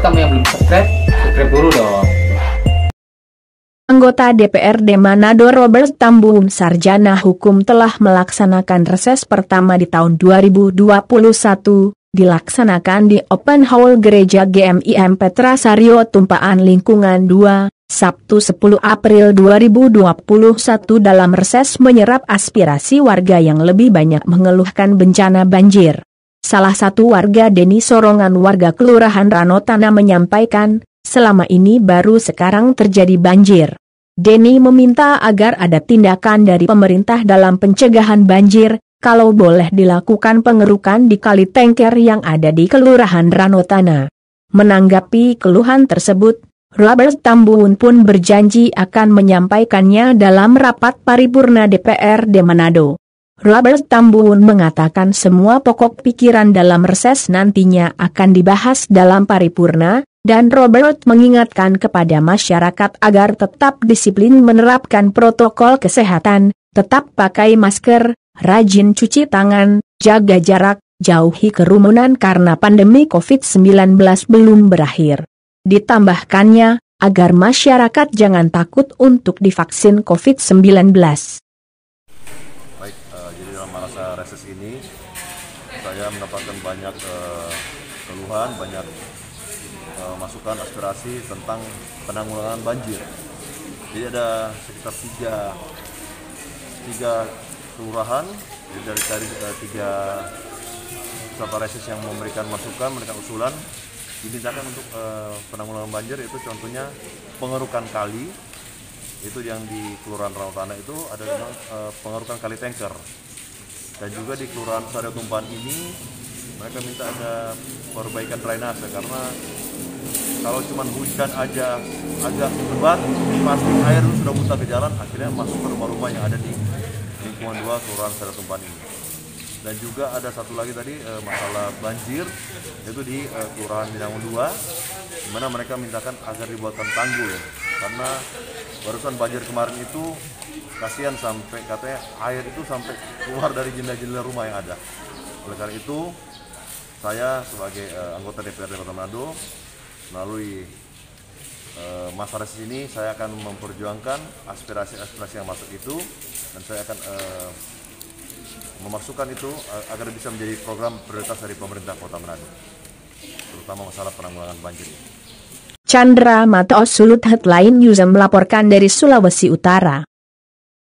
subscribe, subscribe dulu dong. Anggota DPRD Manado Robert Tambuhum Sarjana Hukum telah melaksanakan reses pertama di tahun 2021, dilaksanakan di Open Hall Gereja GMIM Petra Sario Tumpaan Lingkungan 2, Sabtu 10 April 2021 dalam reses menyerap aspirasi warga yang lebih banyak mengeluhkan bencana banjir. Salah satu warga Deni Sorongan warga Kelurahan Ranotana menyampaikan, selama ini baru sekarang terjadi banjir. Denny meminta agar ada tindakan dari pemerintah dalam pencegahan banjir, kalau boleh dilakukan pengerukan di kali tanker yang ada di Kelurahan Ranotana. Menanggapi keluhan tersebut, Robert Tambuhun pun berjanji akan menyampaikannya dalam rapat paripurna DPRD Manado. Robert Tambuhun mengatakan semua pokok pikiran dalam reses nantinya akan dibahas dalam paripurna, dan Robert mengingatkan kepada masyarakat agar tetap disiplin menerapkan protokol kesehatan, tetap pakai masker, rajin cuci tangan, jaga jarak, jauhi kerumunan karena pandemi COVID-19 belum berakhir. Ditambahkannya, agar masyarakat jangan takut untuk divaksin COVID-19. Baik, uh, jadi dalam reses ini, saya mendapatkan banyak uh, keluhan, banyak uh, masukan aspirasi tentang penanggulangan banjir. Jadi ada sekitar tiga, tiga kelurahan dari dari uh, tiga peserta reses yang memberikan masukan, memberikan usulan dimintakan untuk uh, penanggulangan banjir itu contohnya pengerukan kali itu yang di Kelurahan Rawatana itu ada uh, pengerukan kali tanker dan juga di Kelurahan Sarya Tumpahan ini mereka minta ada perbaikan drainase karena kalau cuma hujan aja agak lebat pasti air sudah muntah ke jalan akhirnya masuk ke rumah-rumah yang ada di lingkungan dua kelurahan Sarya Tumpahan ini. Dan juga ada satu lagi tadi e, masalah banjir yaitu di e, kelurahan Binangun 2 di mana mereka mintakan agar dibuatkan tanggul karena barusan banjir kemarin itu kasihan sampai katanya air itu sampai keluar dari jendela-jendela rumah yang ada. Oleh karena itu saya sebagai e, anggota DPRD Kota Manado melalui uh, reses ini saya akan memperjuangkan aspirasi-aspirasi yang masuk itu dan saya akan uh, memasukkan itu uh, agar bisa menjadi program prioritas dari pemerintah Kota Manado terutama masalah penanggulangan banjir ini. Chandra Mata Sulut Headline News melaporkan dari Sulawesi Utara.